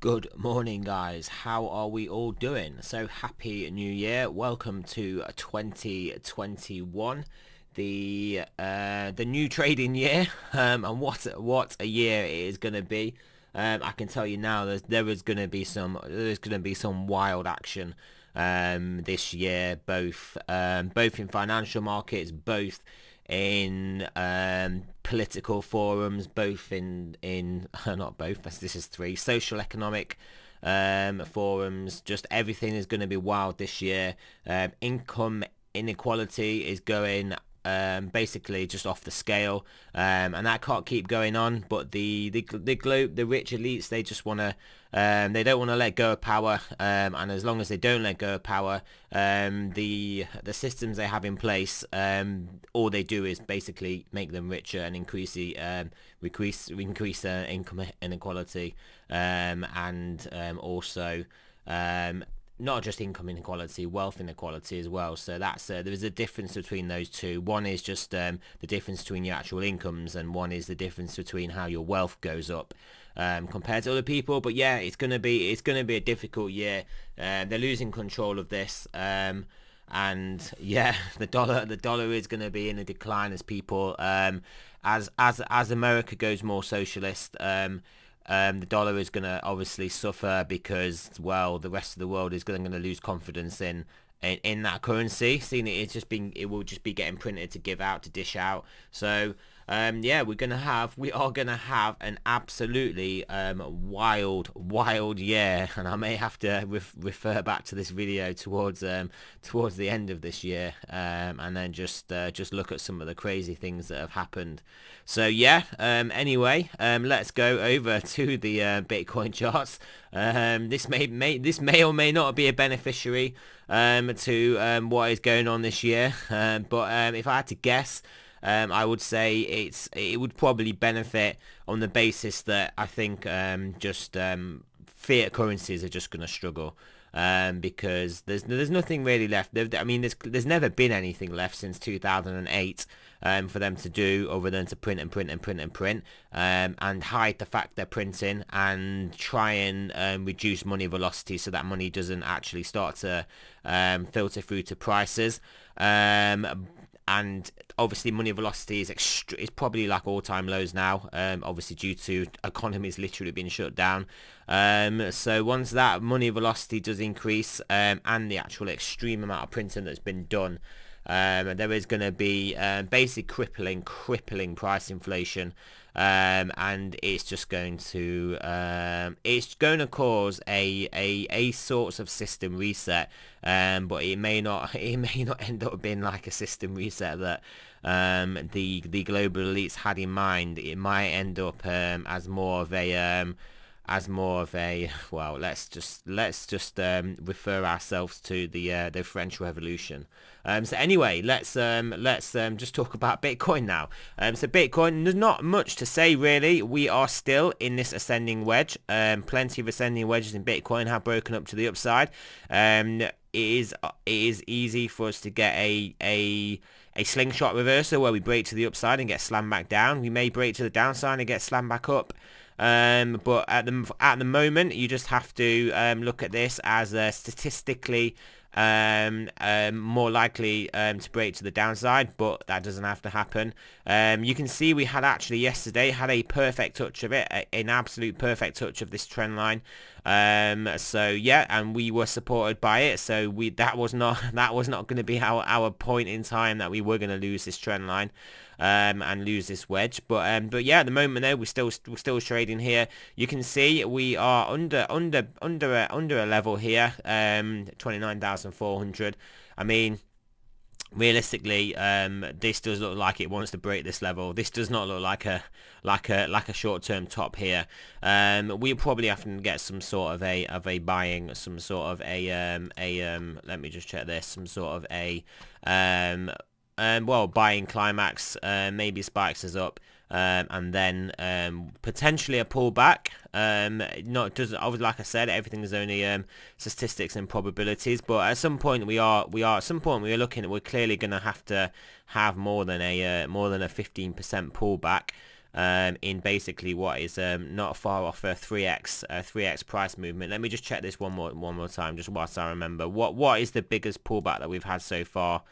Good morning guys, how are we all doing? So happy new year, welcome to 2021, the uh, the new trading year, um, and what what a year it is going to be. Um, I can tell you now there's, there is going to be some there's going to be some wild action um, this year, both um, both in financial markets, both in um, political forums, both in in not both. This is three social economic um, forums. Just everything is going to be wild this year. Um, income inequality is going um, basically just off the scale, um, and that can't keep going on. But the the the globe, the rich elites, they just want to, um, they don't want to let go of power, um, and as long as they don't let go of power, um, the the systems they have in place, um, all they do is basically make them richer and increase the increase increase uh, income inequality, and also. Um, not just income inequality, wealth inequality as well. So that's uh, there is a difference between those two. One is just um, the difference between your actual incomes, and one is the difference between how your wealth goes up um, compared to other people. But yeah, it's gonna be it's gonna be a difficult year. Uh, they're losing control of this. Um, and yeah, the dollar the dollar is going to be in a decline as people um, as as as America goes more socialist. Um, um, the dollar is going to obviously suffer because, well, the rest of the world is going to lose confidence in, in, in that currency. Seeing it, it's just being, it will just be getting printed to give out to dish out. So um, yeah, we're gonna have we are gonna have an absolutely um, wild wild year, and I may have to ref refer back to this video towards um, towards the end of this year, um, and then just uh, just look at some of the crazy things that have happened. So yeah, um, anyway, um, let's go over to the uh, Bitcoin charts. this may, may this may or may not be a beneficiary to what is going on this year, but if I had to guess. Um, I would say it's it would probably benefit on the basis that I think um, just um, fiat currencies are just going to struggle. Um, because there's there's nothing really left. I mean, there's there's never been anything left since 2008 um, for them to do other than to print and print and print and print um, and hide the fact they're printing and try and um, reduce money velocity so that money doesn't actually start to um, filter through to prices. And obviously money velocity is is probably like all-time lows now um, obviously due to economies literally being shut down. Um, so once that money velocity does increase um, and the actual extreme amount of printing that's been done um, there is going to be um, basically crippling crippling price inflation um, and it's just going to um, it's going to cause a a a sorts of system reset. Um, but it may not it may not end up being like a system reset that um, the the global elites had in mind. It might end up um, as more of a um, as more of a well let's just let's just um, refer ourselves to the uh, the French Revolution. Um, so anyway let's um, let's um, just talk about Bitcoin now. Um, so Bitcoin there's not much to say really. We are still in this ascending wedge. Um, plenty of ascending wedges in Bitcoin have broken up to the upside. It is it is easy for us to get a a a slingshot reversal where we break to the upside and get slammed back down. We may break to the downside and get slammed back up. Um, but at the at the moment, you just have to um, look at this as a statistically um, um, more likely um, to break to the downside, but that doesn't have to happen. Um, you can see we had actually yesterday had a perfect touch of it, a, an absolute perfect touch of this trend line. Um, so yeah, and we were supported by it. So we that was not that was not going to be our our point in time that we were going to lose this trend line um, and lose this wedge. But um, but yeah, at the moment though, we're still we're still trading here. You can see we are under under under a, under a level here, um, twenty nine thousand four hundred. I mean realistically um, this does look like it wants to break this level. This does not look like a like a like a short-term top here. Um, we probably have to get some sort of a of a buying some sort of a um, a um, let me just check this some sort of a um, um, well, buying climax, uh, maybe spikes us up, um, and then um, potentially a pullback. Um, not doesn't obviously, like I said, everything is only um, statistics and probabilities. But at some point, we are we are at some point we are looking we're clearly going to have to have more than a uh, more than a 15% pullback. um, in basically what is um, not far off a 3x uh, 3x price movement. Let me just check this one more one more time, just whilst I remember. What what is the biggest pullback that we've had so far?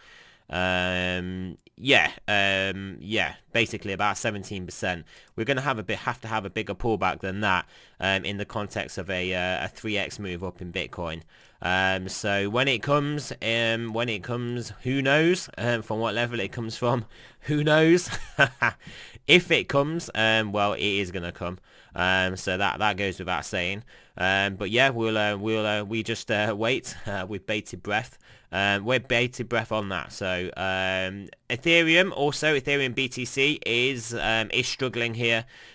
Um, yeah, um, yeah, basically about 17%. We're going to have a bit, have to have a bigger pullback than that um, in the context of a, uh, a 3x move up in Bitcoin. Um, so when it comes, um, when it comes, who knows um, from what level it comes from? Who knows? if it comes, um, well, it is going to come. Um, so that that goes without saying. But yeah, we'll uh, we'll uh, we just uh, wait uh, with bated breath. Um, we're bated breath on that. So um, Ethereum, also Ethereum BTC is is struggling here.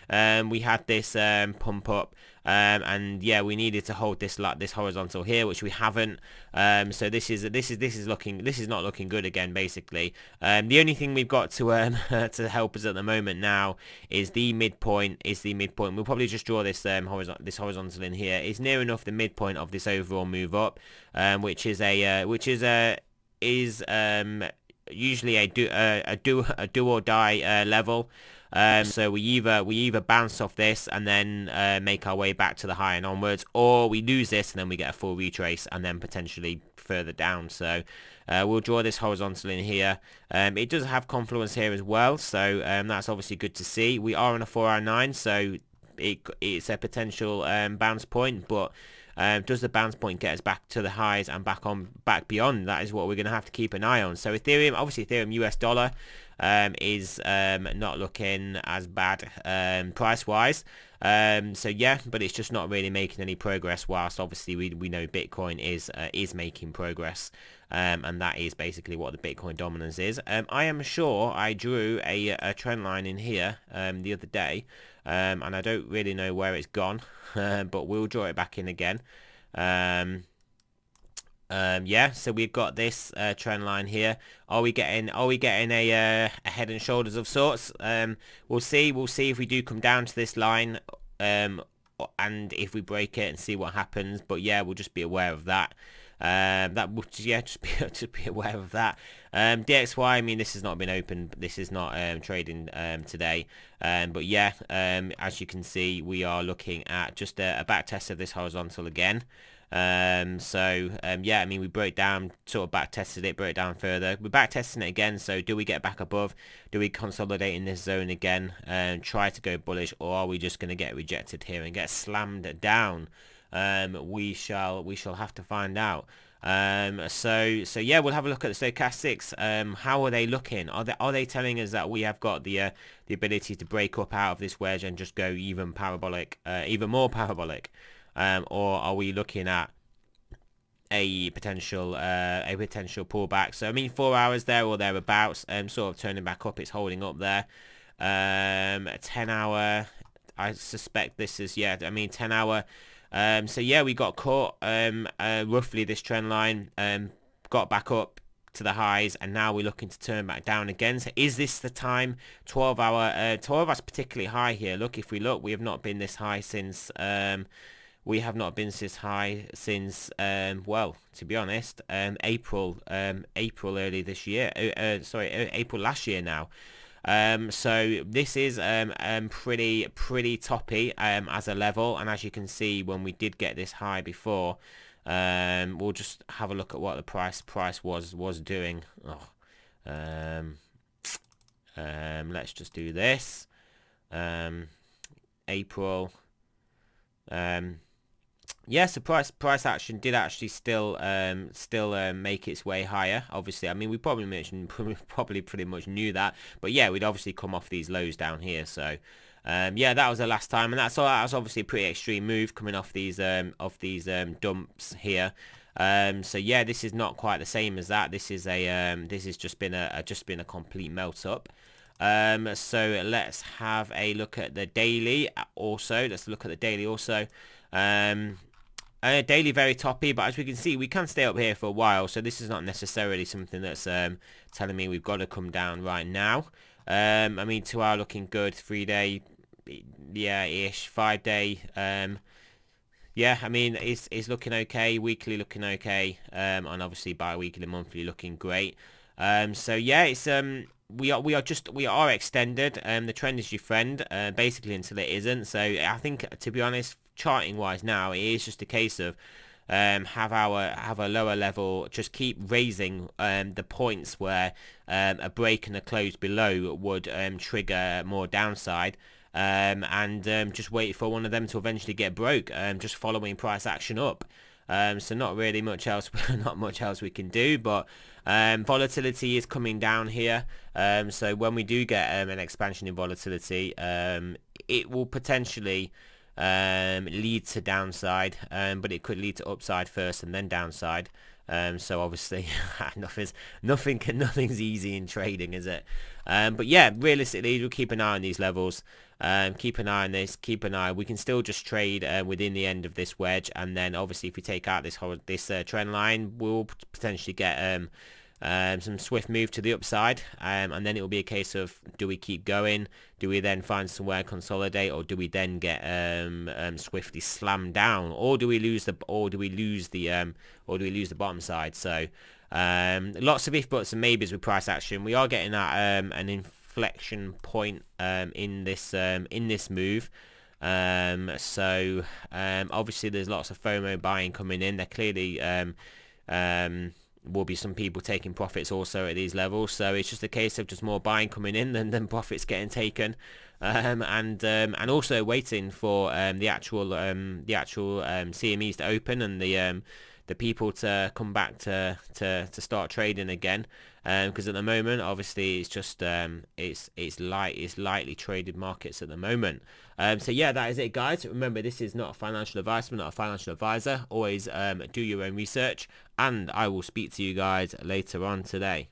Um, we had this um, pump up. Um, and yeah, we needed to hold this like this horizontal here, which we haven't. Um, so this is this is this is looking this is not looking good again. Basically, um, the only thing we've got to um, to help us at the moment now is the midpoint. Is the midpoint? We'll probably just draw this um, horizontal this horizontal in here. It's near enough the midpoint of this overall move up, um, which is a uh, which is a is usually a do uh, a do a do or die uh, level. Um, so we either we either bounce off this and then uh, make our way back to the high and onwards, or we lose this and then we get a full retrace and then potentially further down. So uh, we'll draw this horizontal in here. Um, it does have confluence here as well, so um, that's obviously good to see. We are on a 4 hour 9, so it, it's a potential um, bounce point, but um, does the bounce point get us back to the highs and back on back beyond? That is what we're going to have to keep an eye on. So Ethereum, obviously Ethereum US dollar um, is um, not looking as bad um, price-wise. Um, so yeah, but it's just not really making any progress. Whilst obviously we we know Bitcoin is uh, is making progress, um, and that is basically what the Bitcoin dominance is. Um, I am sure I drew a, a trend line in here the other day, and I don't really know where it's gone, but we'll draw it back in again. Um, um, yeah, so we've got this uh, trend line here. Are we getting are we getting a, uh, a head and shoulders of sorts? Um, we'll see. We'll see if we do come down to this line, um, and if we break it and see what happens. But yeah, we'll just be aware of that. Um, that would yeah, just be just be aware of that. Um, DXY, I mean, this has not been open. This is not um, trading um, today. Um, but yeah, um, as you can see, we are looking at just a, a back test of this horizontal again. Um, so um, yeah, I mean we broke down, sort of back tested it, broke it down further. We're back testing it again. So do we get back above? Do we consolidate in this zone again and try to go bullish, or are we just going to get rejected here and get slammed down? Um, we shall we shall have to find out. Um, so so yeah, we'll have a look at the stochastics. Um, how are they looking? Are they are they telling us that we have got the uh, the ability to break up out of this wedge and just go even parabolic, uh, even more parabolic? um, or are we looking at a potential uh, a potential pullback? So I mean, four hours there or thereabouts, um, sort of turning back up. It's holding up there. Um, ten hour. I suspect this is yeah. I mean, ten hour. Um, so yeah, we got caught um, uh, roughly this trend line. Um, got back up to the highs and now we're looking to turn back down again so is this the time 12 hour uh, 12 hours particularly high here look if we look we have not been this high since um we have not been this high since, um, well, to be honest, um, April, April early this year, uh, uh, sorry, uh, April last year now. Um, so this is um, um, pretty pretty toppy um, as a level, and as you can see, when we did get this high before, um, we'll just have a look at what the price price was was doing. Oh, let's just do this. Um, April. Yes, the price price action did actually still um, still um, make its way higher. Obviously, I mean we probably mentioned probably pretty much knew that, but yeah, we'd obviously come off these lows down here. So um, yeah, that was the last time, and that's that was obviously a pretty extreme move coming off these um, off these um, dumps here. Um, so yeah, this is not quite the same as that. This is a um, this has just been a, a just been a complete melt up. Um, so let's have a look at the daily also. Let's look at the daily also. Um, uh, daily very toppy, but as we can see, we can stay up here for a while, so this is not necessarily something that's um, telling me we've got to come down right now. Um, I mean, two hour looking good, three day, yeah, ish, five day, um, yeah, I mean, it's, it's looking okay, weekly looking okay, um, and obviously bi-weekly, monthly looking great. Um, so yeah, it's um, we are we are just we are extended. Um, the trend is your friend, uh, basically until it isn't. So I think to be honest, charting wise now it is just a case of um, have our have a lower level, just keep raising um, the points where um, a break and a close below would um, trigger more downside. Um, and um, just wait for one of them to eventually get broke, just following price action up. so not really much else, not much else we can do, but volatility is coming down here. so when we do get an expansion in volatility, it will potentially um, leads to downside, um, but it could lead to upside first and then downside. Um, so obviously, nothing's nothing nothing's easy in trading, is it? Um, but yeah, realistically, we'll keep an eye on these levels. Um, keep an eye on this. Keep an eye. We can still just trade uh, within the end of this wedge, and then obviously, if we take out this whole this uh, trend line, we'll potentially get um, some swift move to the upside um, and then it will be a case of do we keep going? Do we then find somewhere consolidate or do we then get um, um, swiftly slammed down? Or do we lose the or do we lose the um, or do we lose the bottom side? So um, lots of if buts and maybes with price action. We are getting at an inflection point in this in this move. So obviously there's lots of FOMO buying coming in. They're clearly um, will be some people taking profits also at these levels. So it's just a case of just more buying coming in than, than profits getting taken. Um, and um, and also waiting for um, the actual um, the actual um, CMEs to open and the um, the people to come back to to, to start trading again. Because um, at the moment obviously it's just um, it's it's light it's lightly traded markets at the moment. Um, so yeah that is it guys. Remember this is not a financial advice I'm not a financial advisor. Always um, do your own research and I will speak to you guys later on today